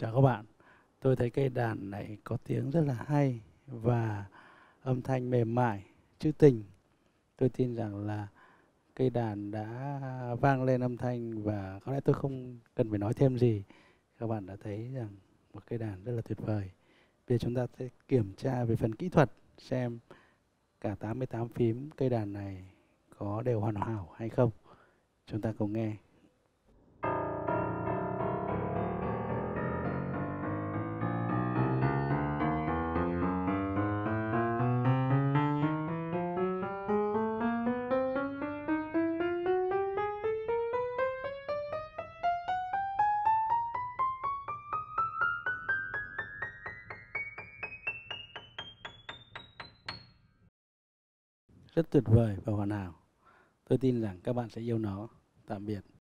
Chào các bạn. Tôi thấy cây đàn này có tiếng rất là hay và âm thanh mềm mại, trữ tình. Tôi tin rằng là cây đàn đã vang lên âm thanh và có lẽ tôi không cần phải nói thêm gì. Các bạn đã thấy rằng một cây đàn rất là tuyệt vời. Bây giờ chúng ta sẽ kiểm tra về phần kỹ thuật xem cả 88 phím cây đàn này có đều hoàn hảo hay không. Chúng ta cùng nghe. Rất tuyệt vời và hoàn hảo. Tôi tin rằng các bạn sẽ yêu nó. Tạm biệt.